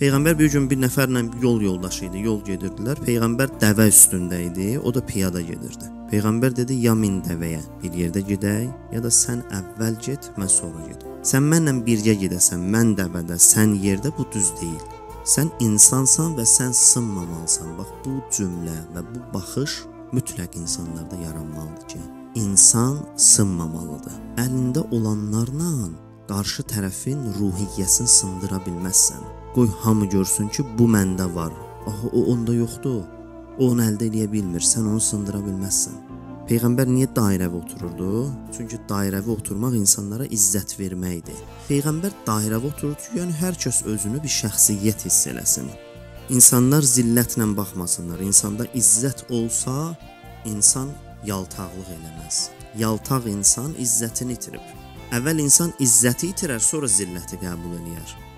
Peyğəmbər bir gün bir nəfərlə yol yoldaşı idi, yol gedirdilər. Peyğəmbər dəvə üstündə idi, o da piyada gedirdi. Peyğəmbər dedi: "Ya min dəvəyə bir yerdə gedək, ya da sən əvvəl get, mən sonra gedim. Sən mənlə birgə gedəsən, mən dəvədə, sən yerdə bu düz deyil. Sən insansan və sən sınmamalısan." Bax bu cümlə və bu baxış mütləq insanlarda yaranmalıdır ki, insan sınmamalıdır. Əlində olanlarla qarşı tərəfin ruhiyyəsini sındıra bilməzsən. Qoy hamı görsün ki, bu məndə var. Axı o onda yoxdur. O onu əldə edə bilmir, sən onu sındıra bilməzsən. Peyğəmbər niyə dairəvi otururdu? Çünki dairəvi oturmaq insanlara izzət verməkdir. Peyğəmbər dairəvi otururdu ki, yəni hər kəs özünü bir şəxsiyyət hiss eləsin. İnsanlar zillətlə baxmasınlar. İnsanda izzət olsa, insan yaltaqlıq eləməz. Yaltaq insan izzətini itirib. Əvvəl insan izzəti itirər, sonra zilləti qəbul eləyər.